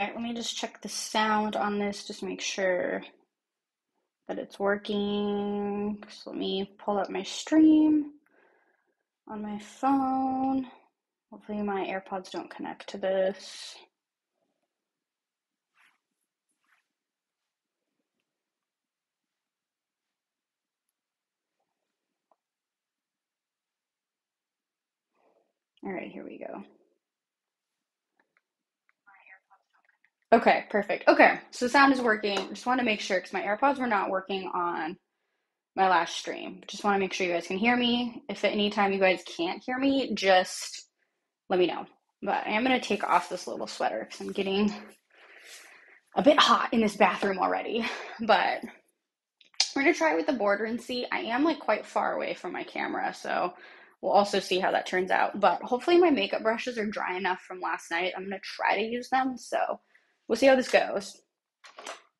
All right, let me just check the sound on this just make sure that it's working. So let me pull up my stream on my phone. Hopefully my AirPods don't connect to this. All right, here we go. Okay, perfect. Okay, so sound is working. Just want to make sure because my AirPods were not working on my last stream. Just want to make sure you guys can hear me. If at any time you guys can't hear me, just let me know. But I am going to take off this little sweater because I'm getting a bit hot in this bathroom already. But we're going to try with the border and see. I am like quite far away from my camera, so we'll also see how that turns out. But hopefully my makeup brushes are dry enough from last night. I'm going to try to use them, so we'll see how this goes.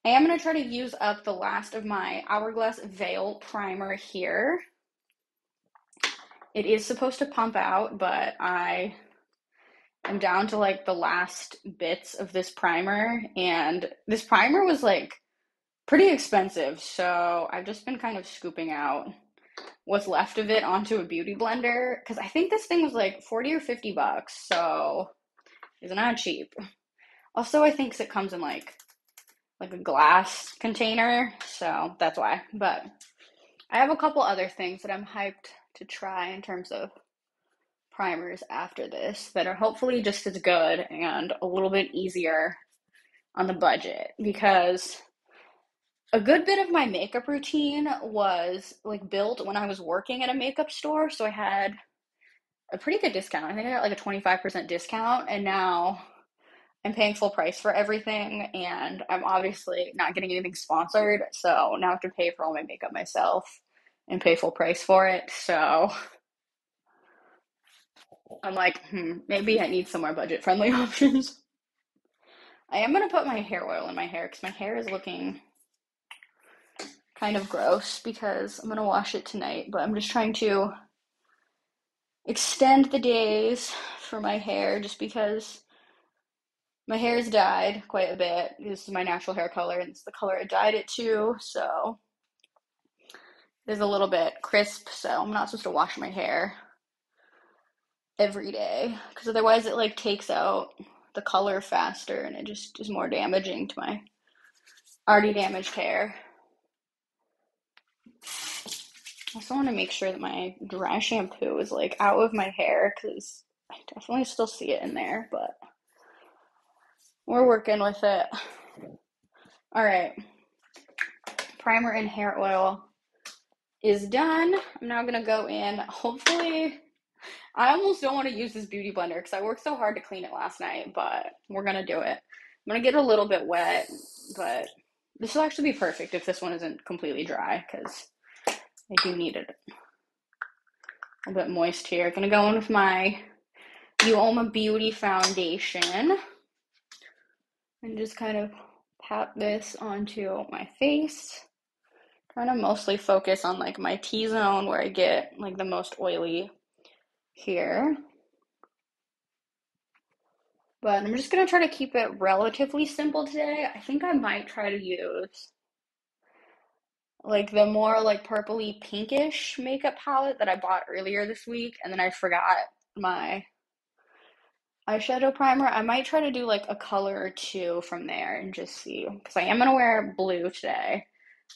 I am going to try to use up the last of my Hourglass Veil primer here. It is supposed to pump out, but I am down to like the last bits of this primer, and this primer was like pretty expensive, so I've just been kind of scooping out what's left of it onto a beauty blender because I think this thing was like 40 or 50 bucks, so it's not cheap. Also, I think it comes in like like a glass container, so that's why. But I have a couple other things that I'm hyped to try in terms of primers after this that are hopefully just as good and a little bit easier on the budget because a good bit of my makeup routine was like built when I was working at a makeup store, so I had a pretty good discount. I think I got like a 25% discount and now I'm paying full price for everything, and I'm obviously not getting anything sponsored, so now I have to pay for all my makeup myself and pay full price for it. So I'm like, hmm, maybe I need some more budget friendly options. I am gonna put my hair oil in my hair because my hair is looking kind of gross because I'm gonna wash it tonight, but I'm just trying to extend the days for my hair just because my hair is dyed quite a bit. This is my natural hair color, and it's the color I dyed it to, so it's a little bit crisp, so I'm not supposed to wash my hair every day because otherwise it like takes out the color faster and it just is more damaging to my already damaged hair. I also want to make sure that my dry shampoo is like out of my hair because I definitely still see it in there, but we're working with it. All right. Primer and hair oil is done. I'm now going to go in. Hopefully, I almost don't want to use this beauty blender because I worked so hard to clean it last night, but we're going to do it. I'm going to get a little bit wet, but this will actually be perfect if this one isn't completely dry because I do need it a bit moist here. Gonna go in with my Uoma Beauty Foundation and just kind of pat this onto my face. Trying to mostly focus on like my T-zone where I get like the most oily here. But I'm just gonna try to keep it relatively simple today. I think I might try to use like the more like purpley pinkish makeup palette that I bought earlier this week, and then I forgot my eyeshadow primer. I might try to do like a color or two from there and just see because I am gonna wear blue today.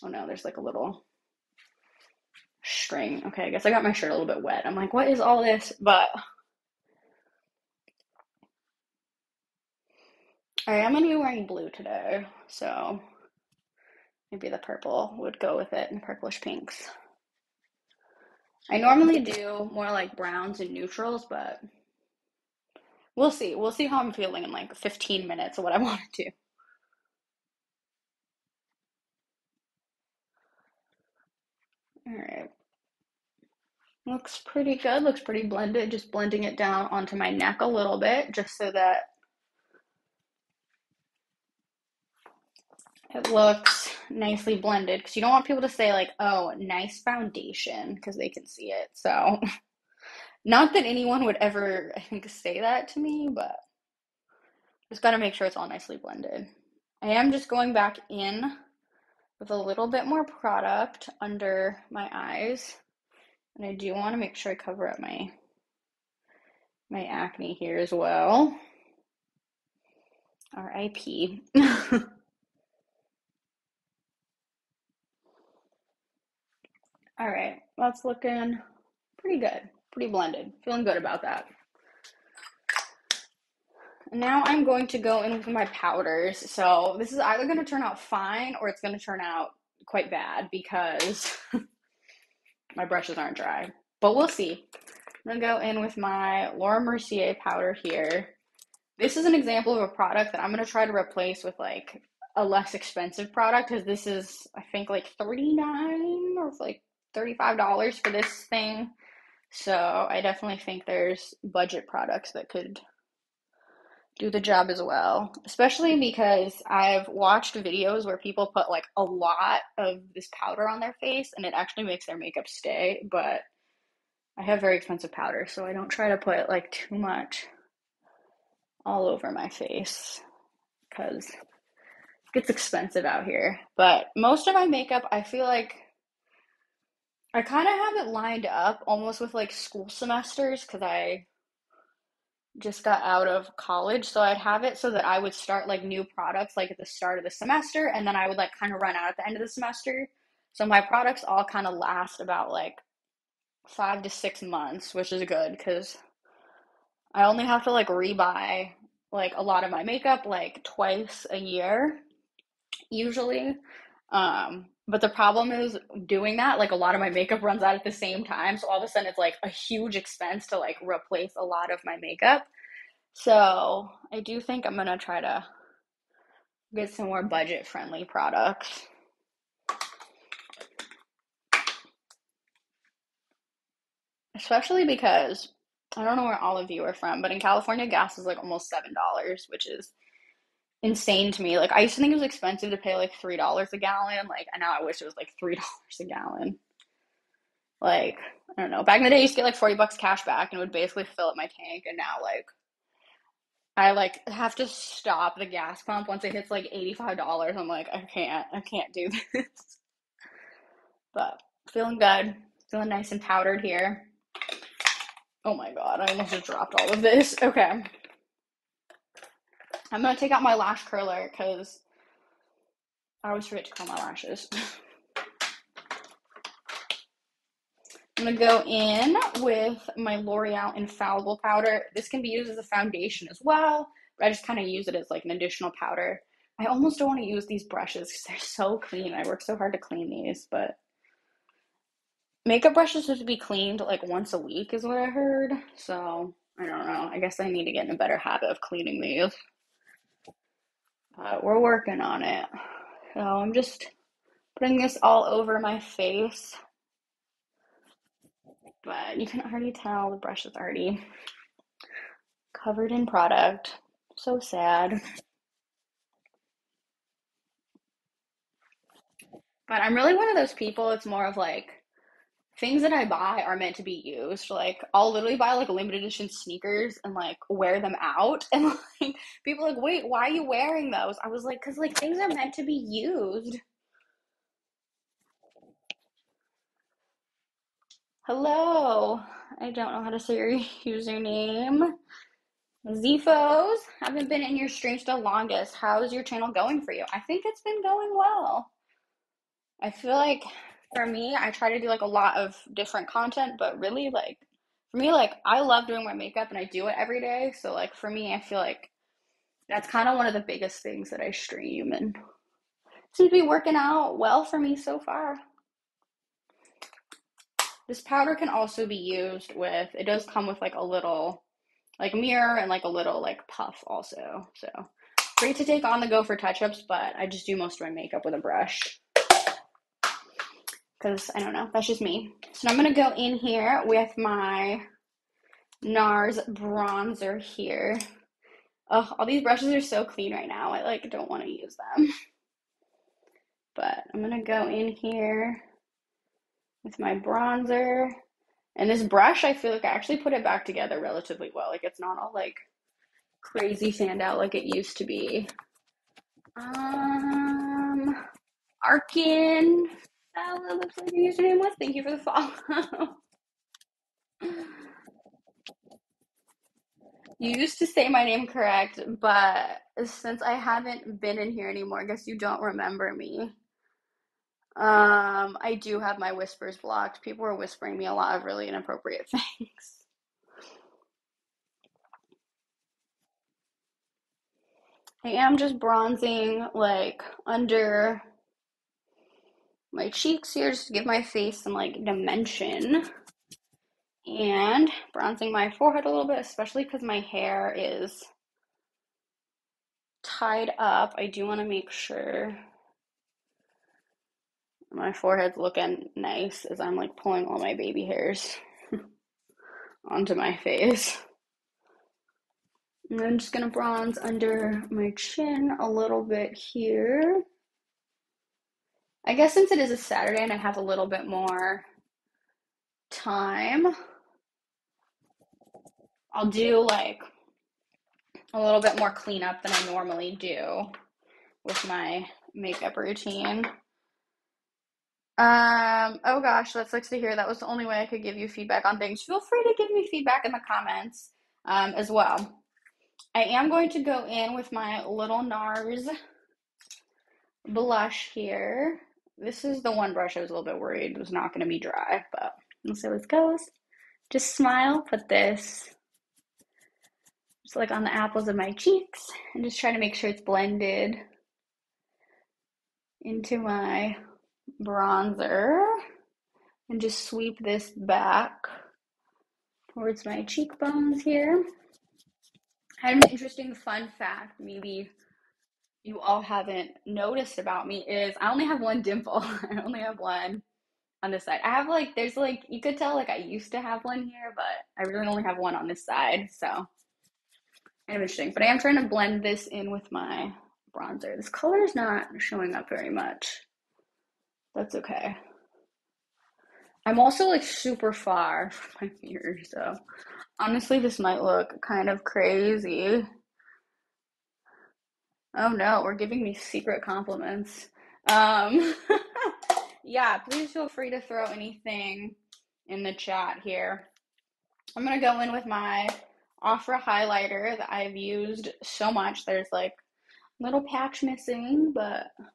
Oh no, there's like a little string. Okay, I guess I got my shirt a little bit wet. I'm like, what is all this? But I am gonna be wearing blue today, so maybe the purple would go with it and purplish pinks. I normally do more like browns and neutrals, but we'll see. We'll see how I'm feeling in like 15 minutes of what I want to do. All right. Looks pretty good. Looks pretty blended. Just blending it down onto my neck a little bit just so that it looks nicely blended because you don't want people to say like, "Oh, nice foundation" because they can see it. So, not that anyone would ever I think say that to me, but Just got to make sure it's all nicely blended. I am just going back in with a little bit more product under my eyes. And I do want to make sure I cover up my my acne here as well. R.I.P. All right, that's looking pretty good, pretty blended. Feeling good about that. Now I'm going to go in with my powders. So this is either going to turn out fine or it's going to turn out quite bad because my brushes aren't dry. But we'll see. I'm going to go in with my Laura Mercier powder here. This is an example of a product that I'm going to try to replace with like a less expensive product because this is, I think, like 39 or like $35 for this thing. So I definitely think there's budget products that could do the job as well. Especially because I've watched videos where people put like a lot of this powder on their face and it actually makes their makeup stay, but I have very expensive powder, so I don't try to put like too much all over my face because it gets expensive out here. But most of my makeup, I feel like I kind of have it lined up almost with like school semesters because I just got out of college. So I'd have it so that I would start like new products like at the start of the semester and then I would like kind of run out at the end of the semester. So my products all kind of last about like five to six months, which is good because I only have to like rebuy like a lot of my makeup like twice a year usually. Um, but the problem is doing that, like a lot of my makeup runs out at the same time. So all of a sudden it's like a huge expense to like replace a lot of my makeup. So I do think I'm gonna try to get some more budget friendly products. Especially because I don't know where all of you are from, but in California, gas is like almost $7, which is insane to me. Like I used to think it was expensive to pay like three dollars a gallon. Like and now I wish it was like three dollars a gallon. Like I don't know. Back in the day, I used to get like forty bucks cash back and it would basically fill up my tank. And now like I like have to stop the gas pump once it hits like eighty five dollars. I'm like I can't. I can't do this. But feeling good. Feeling nice and powdered here. Oh my god, I almost just dropped all of this. Okay. I'm gonna take out my lash curler because I always forget to curl my lashes. I'm gonna go in with my L'Oreal Infallible powder. This can be used as a foundation as well, but I just kind of use it as like an additional powder. I almost don't want to use these brushes because they're so clean. I work so hard to clean these, but makeup brushes have to be cleaned like once a week is what I heard. So I don't know. I guess I need to get in a better habit of cleaning these. We're working on it. So I'm just putting this all over my face. But you can already tell the brush is already covered in product. So sad. But I'm really one of those people, it's more of like things that I buy are meant to be used. Like I'll literally buy like limited edition sneakers and like wear them out and like people like, "Wait, why are you wearing those?" I was like, "Cuz like things are meant to be used." Hello. I don't know how to say your username. Zphos, haven't been in your streams the longest. How's your channel going for you? I think it's been going well. I feel like for me, I try to do like a lot of different content, but really like for me, like I love doing my makeup and I do it every day. So like for me, I feel like that's kind of one of the biggest things that I stream and seems to be working out well for me so far. This powder can also be used with it does come with like a little like mirror and like a little like puff also. So great to take on the go for touch-ups, but I just do most of my makeup with a brush because I don't know, that's just me. So I'm gonna go in here with my NARS bronzer here. Oh, all these brushes are so clean right now. I like don't want to use them. But I'm gonna go in here with my bronzer. And this brush, I feel like I actually put it back together relatively well. Like it's not all like crazy sand out like it used to be. Um, Arkin, that looks like your username was. Thank you for the follow. you used to say my name correct, but since I haven't been in here anymore, I guess you don't remember me. Um, I do have my whispers blocked. People were whispering me a lot of really inappropriate things. I am just bronzing like under my cheeks here just to give my face some like dimension. And bronzing my forehead a little bit, especially because my hair is tied up. I do want to make sure my forehead's looking nice as I'm like pulling all my baby hairs onto my face. And I'm just gonna bronze under my chin a little bit here. I guess since it is a Saturday and I have a little bit more time, I'll do like a little bit more cleanup than I normally do with my makeup routine. Um, oh gosh, that sucks to hear. That was the only way I could give you feedback on things. Feel free to give me feedback in the comments um, as well. I am going to go in with my little NARS blush here. This is the one brush I was a little bit worried was not going to be dry, but let's see how this goes. Just smile, put this just like on the apples of my cheeks, and just try to make sure it's blended into my bronzer. And just sweep this back towards my cheekbones here. I had an interesting fun fact, maybe you all haven't noticed about me, is I only have one dimple. I only have one on this side. I have like, there's like, you could tell like I used to have one here, but I really only have one on this side. So kind of interesting. But I am trying to blend this in with my bronzer. This color is not showing up very much. That's okay. I'm also like super far from my mirror, so honestly, this might look kind of crazy. Oh no, we're giving me secret compliments. Um, yeah, please feel free to throw anything in the chat here. I'm gonna go in with my Ofra highlighter that I've used so much. There's like a little patch missing, but I'm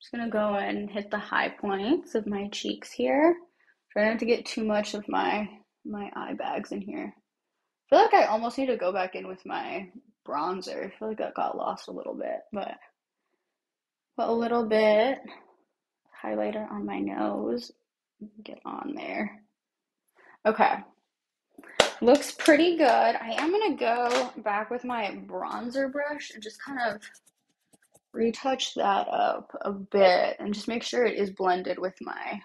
just gonna go and hit the high points of my cheeks here. Try not to get too much of my my eye bags in here. I feel like I almost need to go back in with my bronzer. I feel like that got lost a little bit, but put a little bit highlighter on my nose. Get on there. Okay. Looks pretty good. I am going to go back with my bronzer brush and just kind of retouch that up a bit and just make sure it is blended with my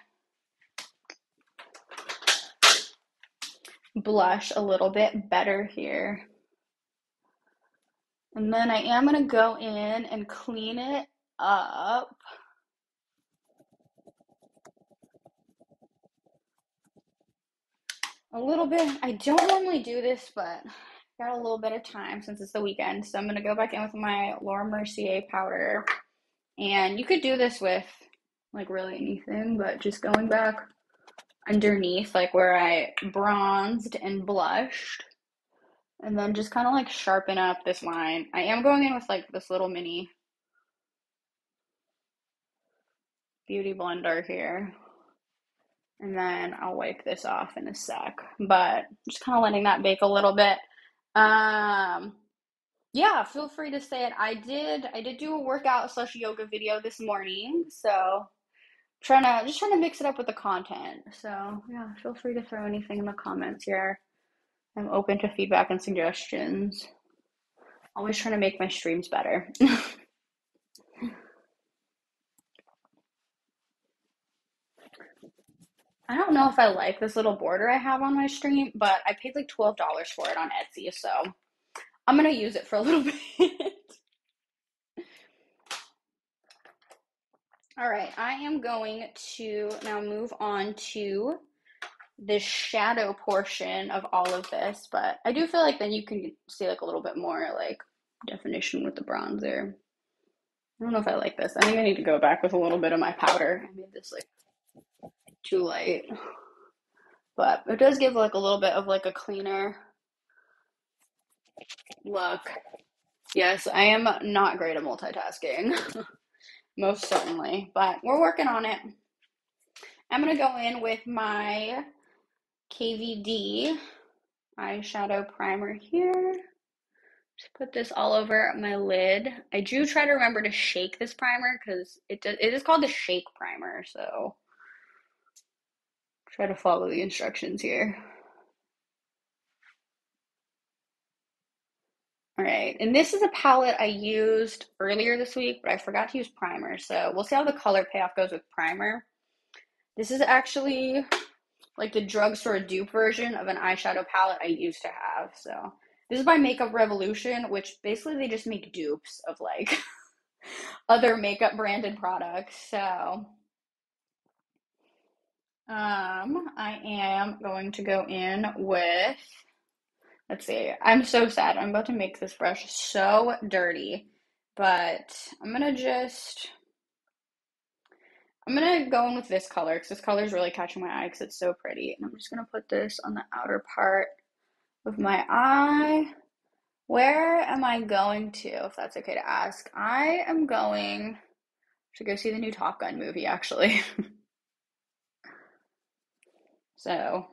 blush a little bit better here. And then I am going to go in and clean it up. A little bit. I don't normally do this, but got a little bit of time since it's the weekend. So I'm going to go back in with my Laura Mercier powder. And you could do this with like really anything, but just going back underneath, like where I bronzed and blushed. And then just kind of like sharpen up this line. I am going in with like this little mini beauty blender here. And then I'll wipe this off in a sec. But just kind of letting that bake a little bit. Um yeah, feel free to say it. I did I did do a workout slash yoga video this morning. So trying to just trying to mix it up with the content. So yeah, feel free to throw anything in the comments here. I'm open to feedback and suggestions. Always trying to make my streams better. I don't know if I like this little border I have on my stream, but I paid like $12 for it on Etsy, so I'm gonna use it for a little bit. All right, I am going to now move on to the shadow portion of all of this, but I do feel like then you can see like a little bit more like definition with the bronzer. I don't know if I like this. I think I need to go back with a little bit of my powder. I made this like too light. But it does give like a little bit of like a cleaner look. Yes, I am not great at multitasking. Most certainly. But we're working on it. I'm going to go in with my KVD eyeshadow primer here. Just put this all over my lid. I do try to remember to shake this primer because it, does, it is called the shake primer. So try to follow the instructions here. All right, and this is a palette I used earlier this week, but I forgot to use primer. So we'll see how the color payoff goes with primer. This is actually like the drugstore dupe version of an eyeshadow palette I used to have. So this is by Makeup Revolution, which basically they just make dupes of like other makeup branded products. So um, I am going to go in with, let's see, I'm so sad. I'm about to make this brush so dirty, but I'm gonna just, I'm gonna go in with this color because this color is really catching my eye because it's so pretty. And I'm just gonna put this on the outer part of my eye. Where am I going to, if that's okay to ask? I am going to go see the new Top Gun movie, actually. So,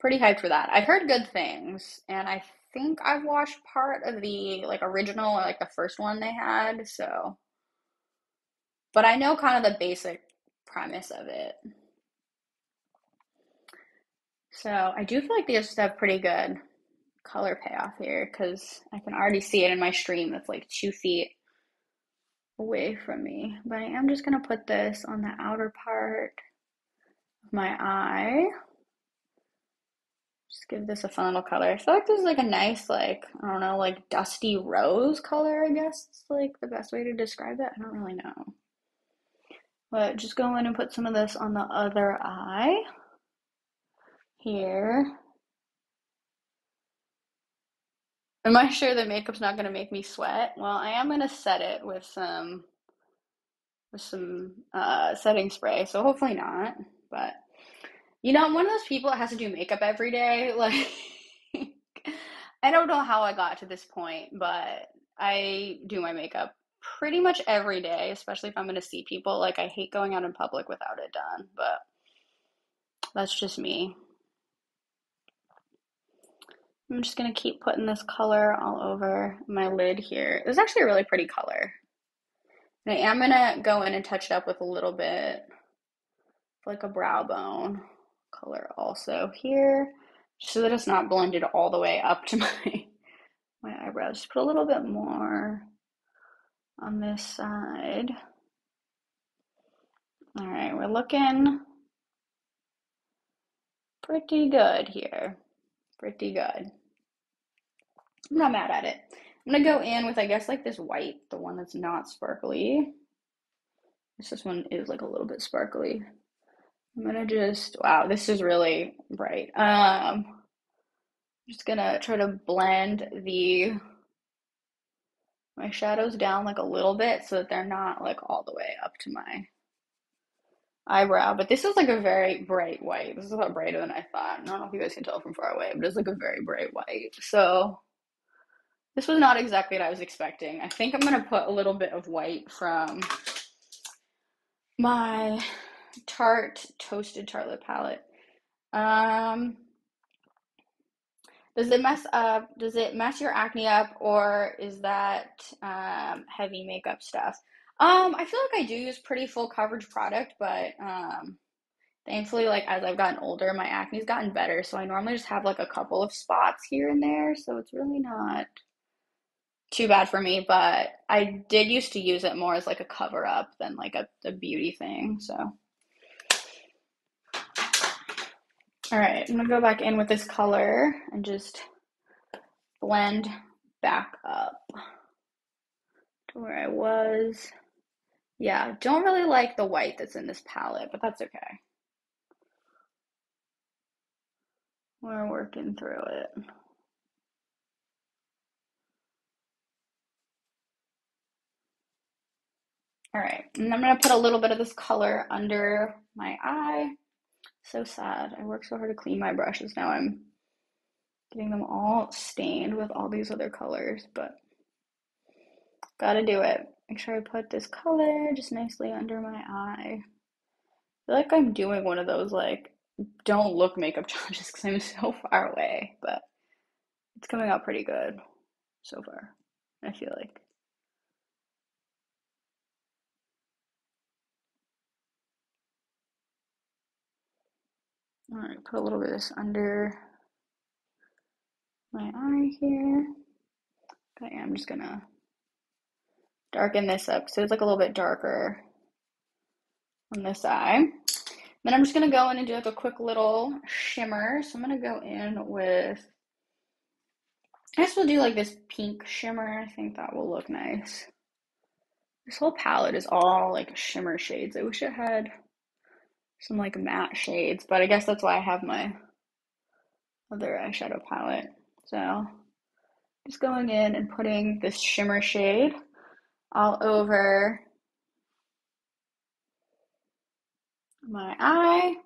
pretty hyped for that. I've heard good things, and I think I've watched part of the like original or like the first one they had, so but I know kind of the basic premise of it. So, I do feel like they just have pretty good color payoff here because I can already see it in my stream that's like two feet away from me. But I am just going to put this on the outer part of my eye. Just give this a fun little color. I feel like this is like a nice, like, I don't know, like dusty rose color, I guess is like the best way to describe it. I don't really know. But just go in and put some of this on the other eye. Here. Am I sure that makeup's not to make me sweat? Well, I am to set it with some with some uh, setting spray, so hopefully not. But you know, I'm one of those people that has to do makeup every day. Like I don't know how I got to this point, but I do my makeup pretty much every day, especially if I'm going to see people. Like I hate going out in public without it done, but that's just me. I'm just going to keep putting this color all over my lid here. It's actually a really pretty color. And I am going to go in and touch it up with a little bit like a brow bone color also here so that it's not blended all the way up to my my eyebrows. Just put a little bit more on this side. All right, we're looking pretty good here. Pretty good. I'm not mad at it. I'm gonna go in with, I guess, like this white, the one that's not sparkly. This one is like a little bit sparkly. I'm gonna just, wow, this is really bright. Um, I'm just gonna try to blend the, my shadows down like a little bit so that they're not like all the way up to my eyebrow. But this is like a very bright white. This is a lot brighter than I thought. I don't know if you guys can tell from far away, but it's like a very bright white. So this was not exactly what I was expecting. I think I'm gonna put a little bit of white from my Tarte toasted Tartelette palette. Um, does it mess up? Does it mess your acne up, or is that um, heavy makeup stuff? Um, I feel like I do use pretty full coverage product, but um, thankfully, like as I've gotten older, my acne's gotten better. So I normally just have like a couple of spots here and there, so it's really not too bad for me. But I did used to use it more as like a cover up than like a, a beauty thing. So. All right, I'm gonna go back in with this color and just blend back up to where I was. Yeah, don't really like the white that's in this palette, but that's okay. We're working through it. All right, and I'm gonna put a little bit of this color under my eye. So sad. I worked so hard to clean my brushes. Now I'm getting them all stained with all these other colors, but gotta do it. Make sure I put this color just nicely under my eye. I feel like I'm doing one of those like don't look makeup challenges because I'm so far away, but it's coming out pretty good so far. I feel like. All right, put a little bit of this under my eye here. I'm just gonna darken this up so it's like a little bit darker on this eye. Then I'm just gonna go in and do like a quick little shimmer. So I'm gonna go in with, I guess we'll do like this pink shimmer. I think that will look nice. This whole palette is all like shimmer shades. I wish it had some like matte shades, but I guess that's why I have my other eyeshadow palette. So just going in and putting this shimmer shade all over my eye.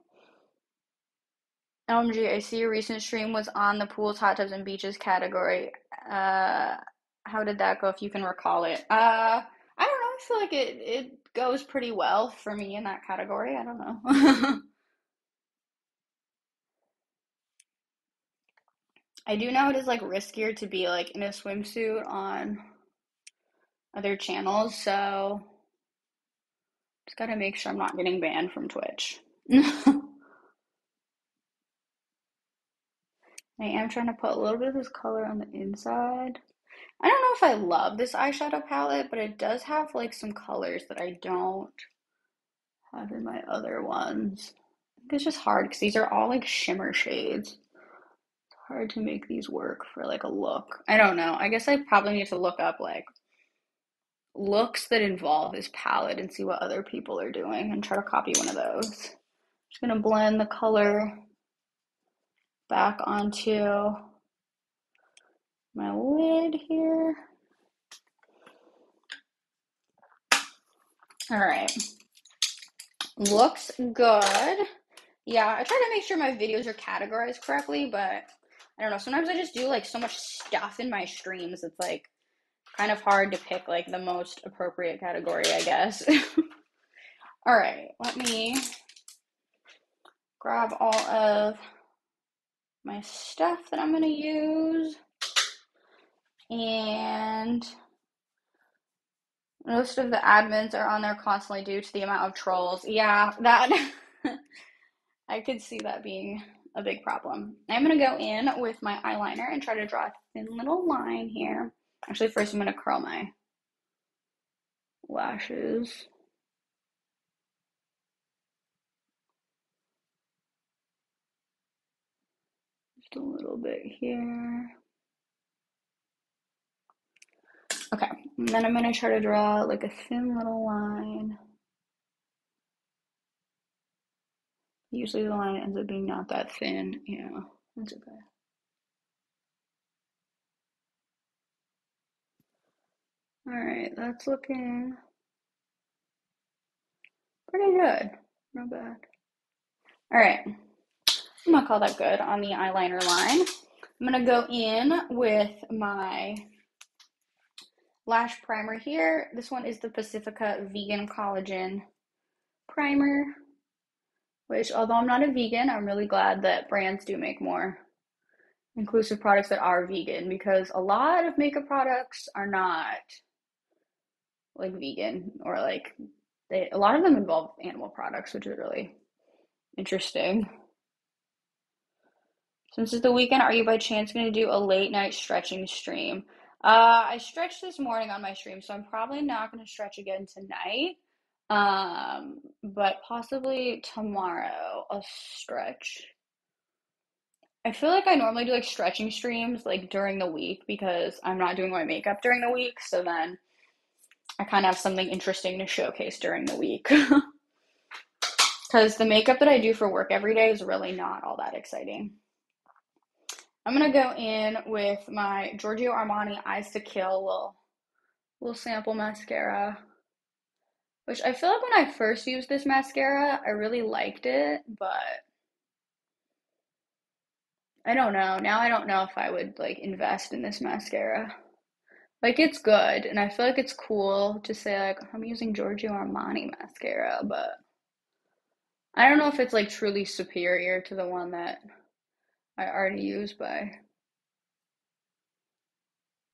OMG, I see your recent stream was on the pools, hot tubs, and beaches category. Uh, how did that go if you can recall it? Uh, I don't know. I feel like it, it goes pretty well for me in that category. I don't know. I do know it is like riskier to be like in a swimsuit on other channels, so just gotta make sure I'm not getting banned from Twitch. I am trying to put a little bit of this color on the inside. I don't know if I love this eyeshadow palette, but it does have like some colors that I don't have in my other ones. It's just hard because these are all like shimmer shades. It's hard to make these work for like a look. I don't know. I guess I probably need to look up like looks that involve this palette and see what other people are doing and try to copy one of those. I'm Just gonna blend the color back onto my lid here. All right. Looks good. Yeah, I try to make sure my videos are categorized correctly, but I don't know. Sometimes I just do like so much stuff in my streams. It's like kind of hard to pick like the most appropriate category, I guess. all right, let me grab all of my stuff that I'm going to use. And most of the admins are on there constantly due to the amount of trolls. Yeah, that I could see that being a big problem. I'm going to go in with my eyeliner and try to draw a thin little line here. Actually, first I'm going to curl my lashes. Just a little bit here. Okay, and then I'm going to try to draw like a thin little line. Usually the line ends up being not that thin. Yeah, that's okay. All right, that's looking pretty good. Not bad. All right, I'm gonna call that good on the eyeliner line. I'm gonna go in with my lash primer here. This one is the Pacifica Vegan Collagen Primer, which although I'm not a vegan, I'm really glad that brands do make more inclusive products that are vegan because a lot of makeup products are not like vegan or like they a lot of them involve animal products, which is really interesting. Since it's the weekend, are you by chance going to do a late night stretching stream? Uh, I stretched this morning on my stream, so I'm probably not going to stretch again tonight. Um, but possibly tomorrow I'll stretch. I feel like I normally do like stretching streams like during the week because I'm not doing my makeup during the week, so then I kind of have something interesting to showcase during the week. Because the makeup that I do for work every day is really not all that exciting. I'm gonna go in with my Giorgio Armani Eyes to Kill little little sample mascara, which I feel like when I first used this mascara, I really liked it, but I don't know. Now I don't know if I would like invest in this mascara. Like it's good, and I feel like it's cool to say like I'm using Giorgio Armani mascara, but I don't know if it's like truly superior to the one that I already use by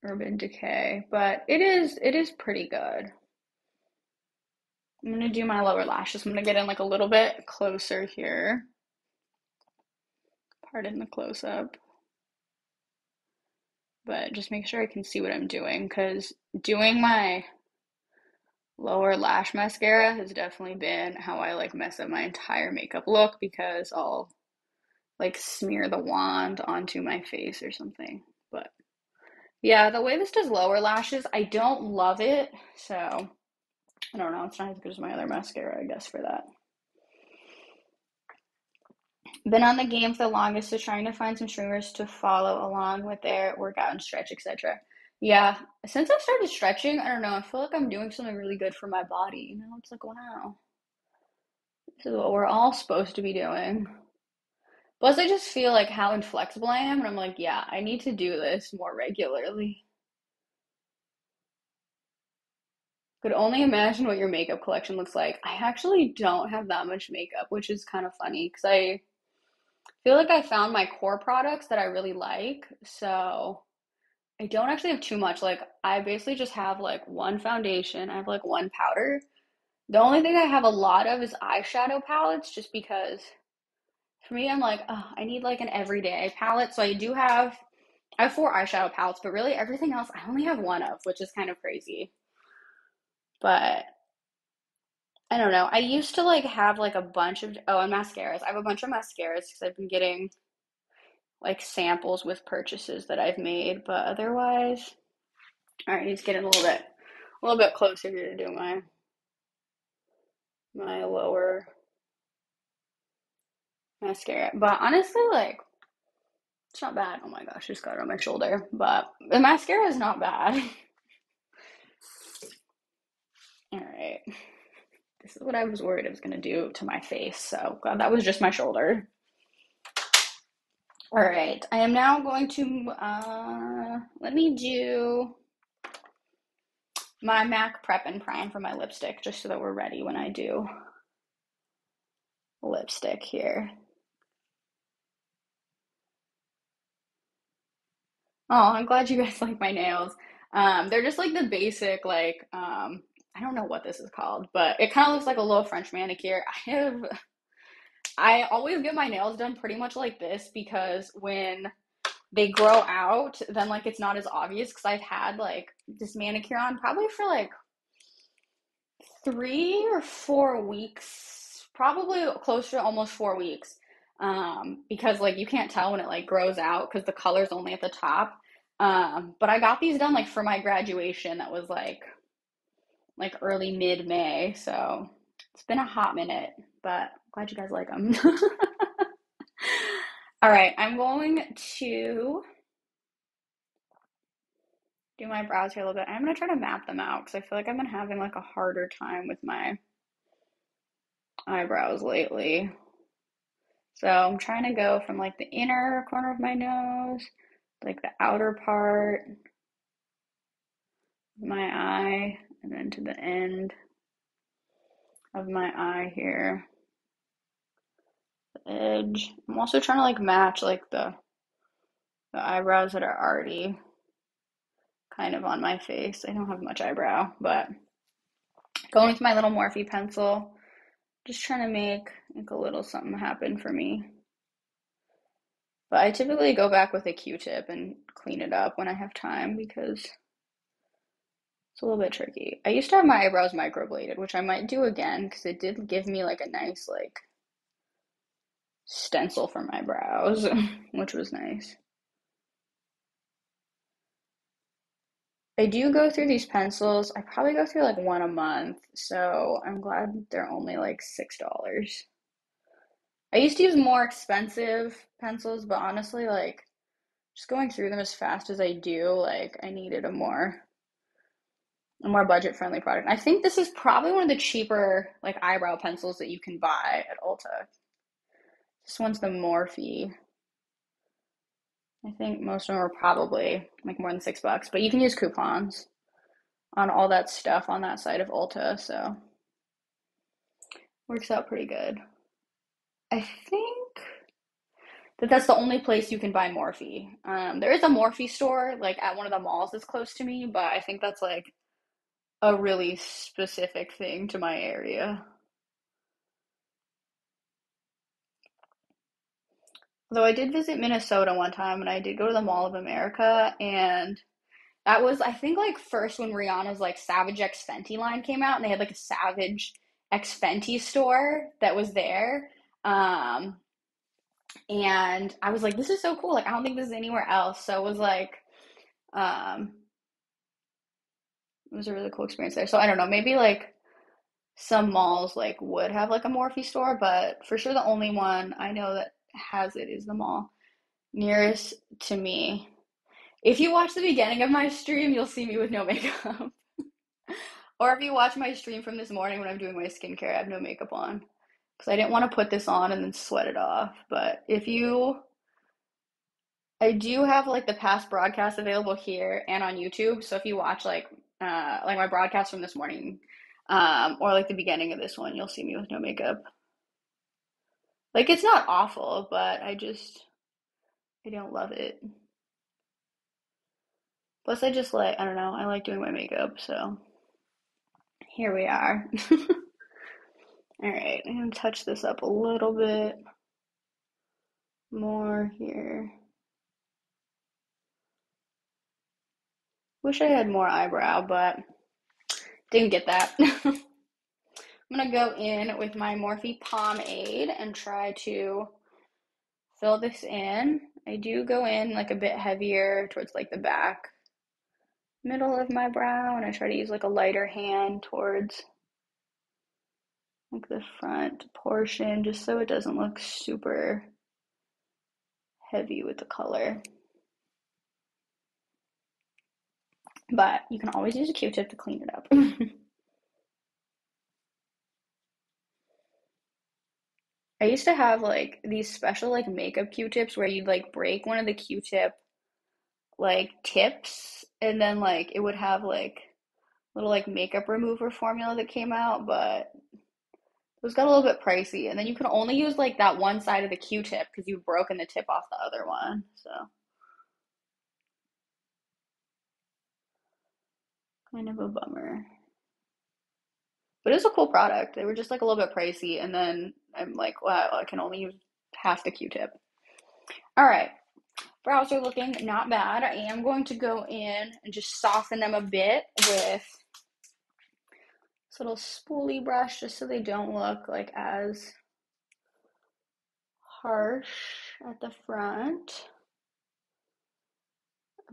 Urban Decay, but it is it is pretty good. I'm gonna do my lower lashes. I'm gonna get in like a little bit closer here. Pardon the close up. But just make sure I can see what I'm doing because doing my lower lash mascara has definitely been how I like mess up my entire makeup look because I'll like smear the wand onto my face or something. But yeah, the way this does lower lashes, I don't love it. So I don't know. It's not as good as my other mascara, I guess, for that. Been on the game for the longest, so trying to find some streamers to follow along with their workout and stretch, etc. Yeah, since I've started stretching, I don't know, I feel like I'm doing something really good for my body. You know, it's like, wow, this is what we're all supposed to be doing. Plus, I just feel like how inflexible I am, and I'm like, yeah, I need to do this more regularly. Could only imagine what your makeup collection looks like. I actually don't have that much makeup, which is kind of funny because I feel like I found my core products that I really like. So I don't actually have too much. Like, I basically just have like one foundation, I have like one powder. The only thing I have a lot of is eyeshadow palettes, just because for me, I'm like, oh, I need like an everyday palette. So I do have, I have four eyeshadow palettes, but really everything else I only have one of, which is kind of crazy. But I don't know. I used to like have like a bunch of oh, and mascaras. I have a bunch of mascaras because I've been getting like samples with purchases that I've made, but otherwise, all right, I need to get in a little bit, a little bit closer here to do my my lower mascara. But honestly, like it's not bad. Oh my gosh, I just got it on my shoulder. But the mascara is not bad. All right. This is what I was worried it was going to do to my face. So, glad that was just my shoulder. All right. I am now going to, uh, let me do my MAC Prep and Prime for my lipstick just so that we're ready when I do lipstick here. Oh, I'm glad you guys like my nails. Um, they're just like the basic, like, um, I don't know what this is called, but it kind of looks like a little French manicure. I have, I always get my nails done pretty much like this because when they grow out, then like it's not as obvious because I've had like this manicure on probably for like three or four weeks, probably close to almost four weeks. Um, because like you can't tell when it like grows out because the color's only at the top. Um, but I got these done like for my graduation that was like like early mid May. So it's been a hot minute, but glad you guys like them. All right, I'm going to do my brows here a little bit. I'm going to try to map them out because I feel like I've been having like a harder time with my eyebrows lately. So I'm trying to go from like the inner corner of my nose, like the outer part my eye, and then to the end of my eye here. The edge. I'm also trying to like match like the the eyebrows that are already kind of on my face. I don't have much eyebrow, but going with my little Morphe pencil, just trying to make like a little something happen for me. But I typically go back with a Q-tip and clean it up when I have time because it's a little bit tricky. I used to have my eyebrows microbladed, which I might do again because it did give me like a nice like stencil for my brows, which was nice. I do go through these pencils. I probably go through like one a month, so I'm glad they're only like $6. I used to use more expensive pencils, but honestly, like just going through them as fast as I do, like I needed a more a more budget friendly product. I think this is probably one of the cheaper like eyebrow pencils that you can buy at Ulta. This one's the Morphe. I think most of them are probably like more than six bucks, but you can use coupons on all that stuff on that side of Ulta, so works out pretty good. I think that that's the only place you can buy Morphe. Um, there is a Morphe store like at one of the malls that's close to me, but I think that's like a really specific thing to my area. Though I did visit Minnesota one time and I did go to the Mall of America and that was I think like first when Rihanna's like Savage X Fenty line came out and they had like a Savage X Fenty store that was there. Um and I was like, this is so cool. Like I don't think this is anywhere else. So it was like um it was a really cool experience there. So I don't know, maybe like some malls like would have like a Morphe store, but for sure the only one I know that has it is the mall nearest to me. If you watch the beginning of my stream, you'll see me with no makeup. or if you watch my stream from this morning when I'm doing my skincare, I have no makeup on. Because I didn't want to put this on and then sweat it off. But if you I do have like the past broadcasts available here and on YouTube. So if you watch like uh like my broadcast from this morning, um, or like the beginning of this one, you'll see me with no makeup. Like it's not awful, but I just I don't love it. Plus I just like I don't know, I like doing my makeup, so here we are. Alright, I'm gonna touch this up a little bit more here. Wish I had more eyebrow, but didn't get that. I'm gonna go in with my Morphe pomade and try to fill this in. I do go in like a bit heavier towards like the back middle of my brow and I try to use like a lighter hand towards like the front portion just so it doesn't look super heavy with the color. But you can always use a Q-tip to clean it up. I used to have like these special like makeup Q-tips where you'd like break one of the Q-tip like tips and then like it would have like little like makeup remover formula that came out, but it was got a little bit pricey. And then you can only use like that one side of the Q-tip because you've broken the tip off the other one. So kind of a bummer. But it was a cool product. They were just like a little bit pricey, and then I'm like, wow, I can only use half the Q-tip. All right, brows are looking not bad. I am going to go in and just soften them a bit with this little spoolie brush, just so they don't look like as harsh at the front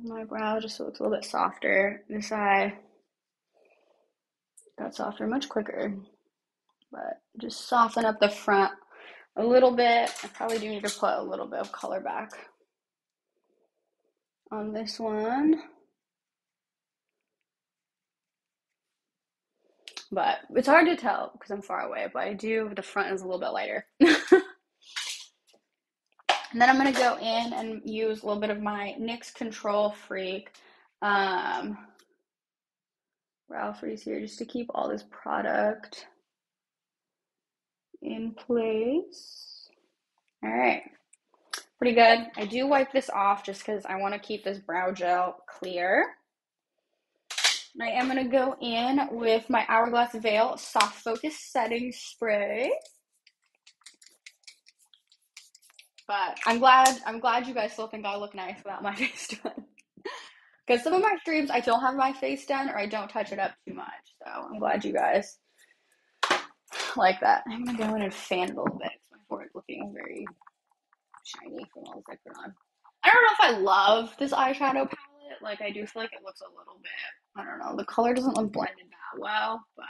my brow, just looks a little bit softer. This eye got softer much quicker. But just soften up the front a little bit. I probably do need to put a little bit of color back on this one. But it's hard to tell because I'm far away, but I do, the front is a little bit lighter. and then I'm going to go in and use a little bit of my NYX Control Freak um, brow freeze here just to keep all this product in place. All right, pretty good. I do wipe this off just because I want to keep this brow gel clear. I am going to go in with my Hourglass Veil Soft Focus Setting Spray. But I'm glad I'm glad you guys still think I look nice without my face done. Because some of my streams, I don't have my face done or I don't touch it up too much. So I'm glad you guys like that. I'm to go in and fan a little bit. My forehead's looking very shiny from all this I put on. I don't know if I love this eyeshadow palette. Like, I do feel like it looks a little bit, I don't know, the color doesn't look blended that well. But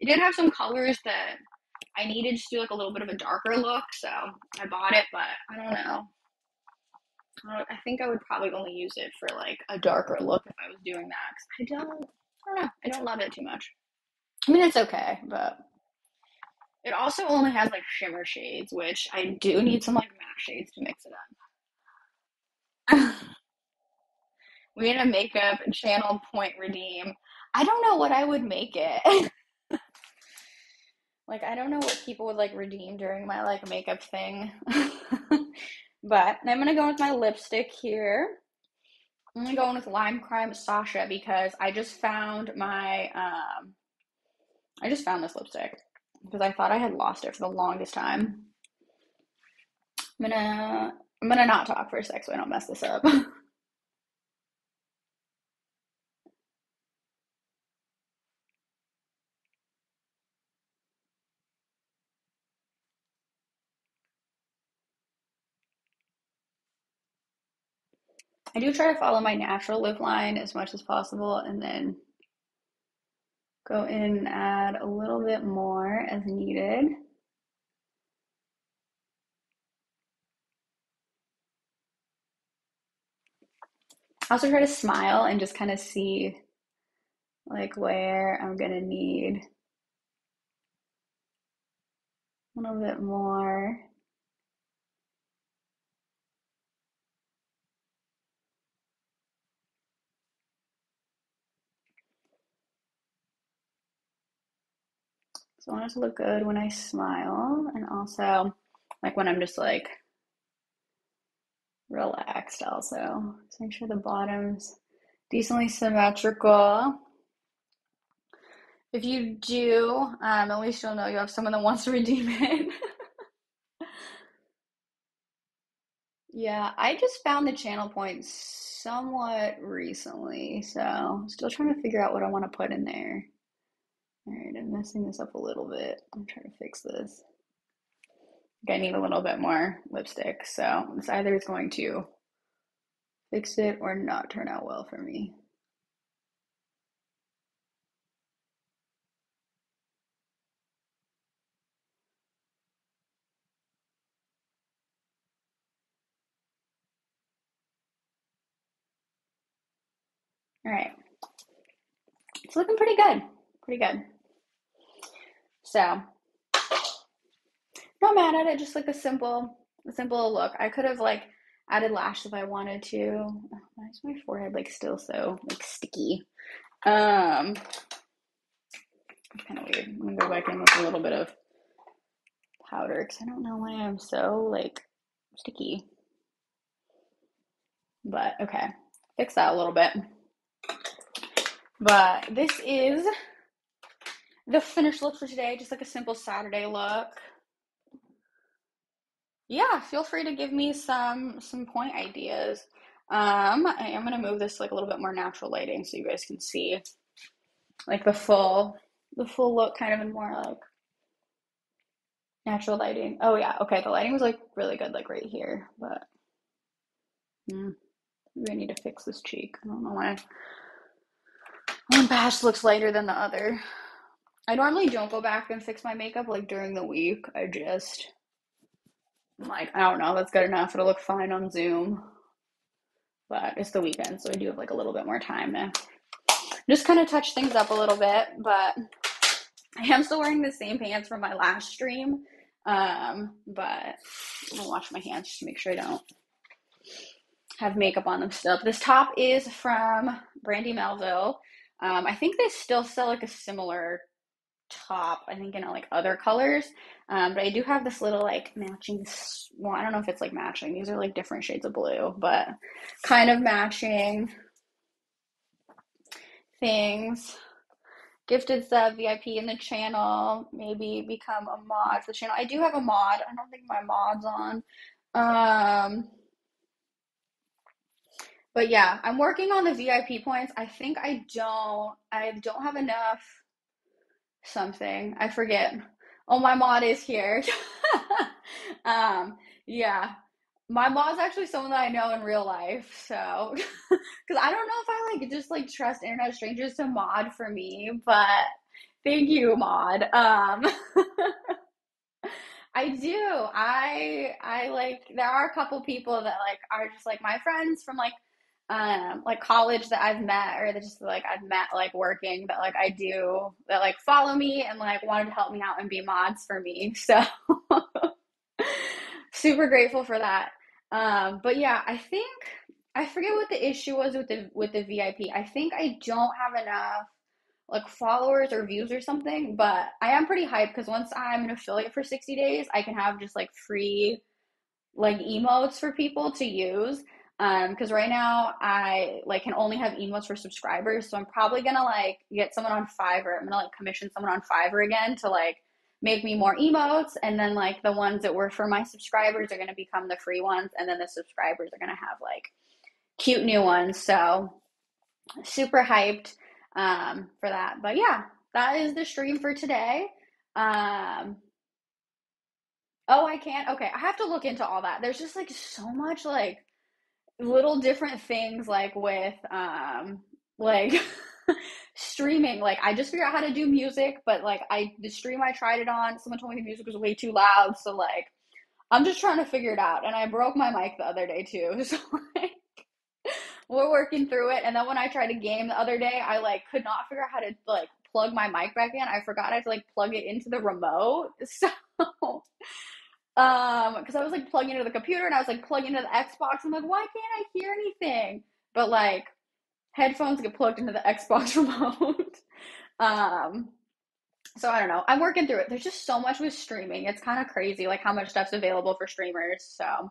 it did have some colors that I needed to do like a little bit of a darker look. So I bought it, but I don't know. I think I would probably only use it for like a darker look if I was doing that. I don't, I don't know. I don't love it too much. I mean, it's okay, but it also only has like shimmer shades, which I do need some like matte shades to mix it up. we need a makeup channel point redeem. I don't know what I would make it. like I don't know what people would like redeem during my like makeup thing. but I'm gonna go with my lipstick here. I'm gonna go in with Lime Crime Sasha because I just found my um I just found this lipstick because I thought I had lost it for the longest time. I'm gonna I'm gonna not talk for a sec so I don't mess this up. I do try to follow my natural lip line as much as possible and then go in and add a little bit more as needed. Also try to smile and just kind of see like where I'm gonna need a little bit more. So I want it to look good when I smile and also like when I'm just like relaxed also. So make sure the bottom's decently symmetrical. If you do, um, at least you'll know you have someone that wants to redeem it. yeah, I just found the channel point somewhat recently, so still trying to figure out what I want to put in there. All right, I'm messing this up a little bit. I'm trying to fix this. I need a little bit more lipstick, so this either is going to fix it or not turn out well for me. All right, it's looking pretty good. Pretty good. So, not mad at it. Just like a simple, a simple look. I could have like added lashes if I wanted to. Why is my forehead like still so like sticky? Um, kind of weird. I'm gonna go back in with a little bit of powder because I don't know why I'm so like sticky. But okay, fix that a little bit. But this is the finished look for today, just like a simple Saturday look. Yeah, feel free to give me some some point ideas. Um, I am gonna move this to like a little bit more natural lighting so you guys can see like the full the full look kind of in more like natural lighting. Oh yeah, okay, the lighting was like really good like right here, but yeah, maybe I need to fix this cheek. I don't know why one patch looks lighter than the other. I normally don't go back and fix my makeup like during the week. I just I'm like, I don't know, that's good enough. It'll look fine on Zoom. But it's the weekend, so I do have like a little bit more time to just kind of touch things up a little bit. But I am still wearing the same pants from my last stream. Um, but I'm gonna wash my hands just to make sure I don't have makeup on them still. But this top is from Brandy Melville. Um, I think they still sell like a similar top, I think in like other colors. Um, but I do have this little like matching, well, I don't know if it's like matching. These are like different shades of blue, but kind of matching things. Gifted sub VIP in the channel. Maybe become a mod for the channel. I do have a mod. I don't think my mod's on. Um, but yeah, I'm working on the VIP points. I think I don't. I don't have enough something. I forget. Oh, my mod is here. um, yeah. My mod's actually someone that I know in real life, so because I don't know if I like just like trust internet strangers to mod for me, but thank you, mod. Um, I do. I I like there are a couple people that like are just like my friends from like um like college that I've met or that just like I've met like working that like I do that like follow me and like wanted to help me out and be mods for me. So super grateful for that. Um but yeah, I think I forget what the issue was with the with the VIP. I think I don't have enough like followers or views or something, but I am pretty hyped because once I'm an affiliate for 60 days, I can have just like free like emotes for people to use. Um, because right now I like can only have emotes for subscribers, so I'm probably gonna like get someone on Fiverr. I'm gonna like commission someone on Fiverr again to like make me more emotes, and then like the ones that were for my subscribers are gonna become the free ones, and then the subscribers are gonna have like cute new ones. So super hyped um, for that. But yeah, that is the stream for today. Um, oh, I can't. Okay, I have to look into all that. There's just like so much like little different things like with um like streaming like i just figured out how to do music but like i the stream i tried it on someone told me the music was way too loud so like i'm just trying to figure it out and i broke my mic the other day too so like we're working through it. And then when I tried a game the other day, I like could not figure out how to like plug my mic back in. I forgot I had to like plug it into the remote. So um because I was like plugging into the computer and I was like plugging into the Xbox. I'm like, why can't I hear anything? But like headphones get plugged into the Xbox remote. um so I don't know. I'm working through it. There's just so much with streaming. It's kind of crazy like how much stuff's available for streamers. So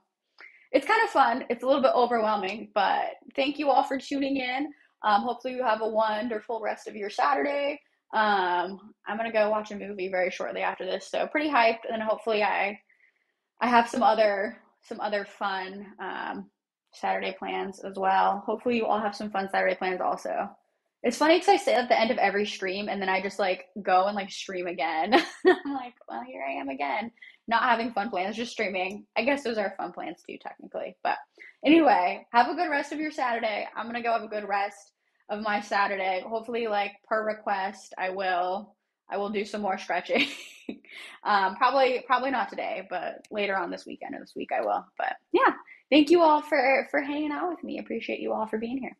it's kind of fun. It's a little bit overwhelming, but thank you all for tuning in. Um, hopefully, you have a wonderful rest of your Saturday. Um, I'm gonna go watch a movie very shortly after this, so pretty hyped. And hopefully, I I have some other some other fun um, Saturday plans as well. Hopefully, you all have some fun Saturday plans also. It's funny because I say at the end of every stream, and then I just like go and like stream again. I'm like, well, here I am again not having fun plans, just streaming. I guess those are fun plans too, technically. But anyway, have a good rest of your Saturday. I'm gonna go have a good rest of my Saturday. Hopefully, like per request, I will I will do some more stretching. um, probably probably not today, but later on this weekend or this week I will. But yeah, thank you all for for hanging out with me. Appreciate you all for being here.